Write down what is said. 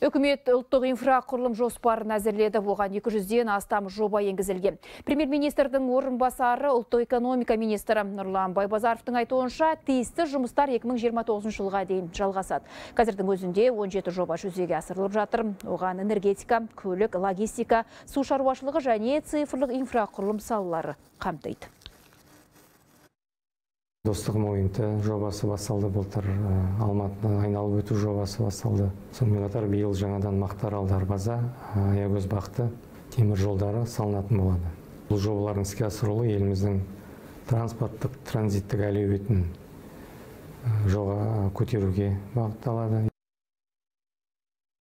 Үкімет ұлттық инфрақұрылым жоспарын әзірледі. Оған 200-ден астам жоба енгізілген. Премьер-министрдің орынбасары ұлттық экономика министрі Нұрлан Байбазаровтың айтуынша тиісті жұмыстар 2029 жылға дейін жалғасады. Қазірдің өзінде 17 жоба жүзеге асырылып жатыр. Оған энергетика, көлік, логистика, су шаруашылығы және цифрлық инфрақұрылым салалары қамтиды достық мойынты жобасы басталды. Былтыр алматыны айналып өту жобасы басталды. Сонымен қатар биыл жаңадан мақтаарал дарбаза аягөз бақты темір жолдары салынатын болады. Бұл жобалардың іске асырылуы еліміздің транспорттық транзиттік әлеуетін жоға көтеруге бағытталады.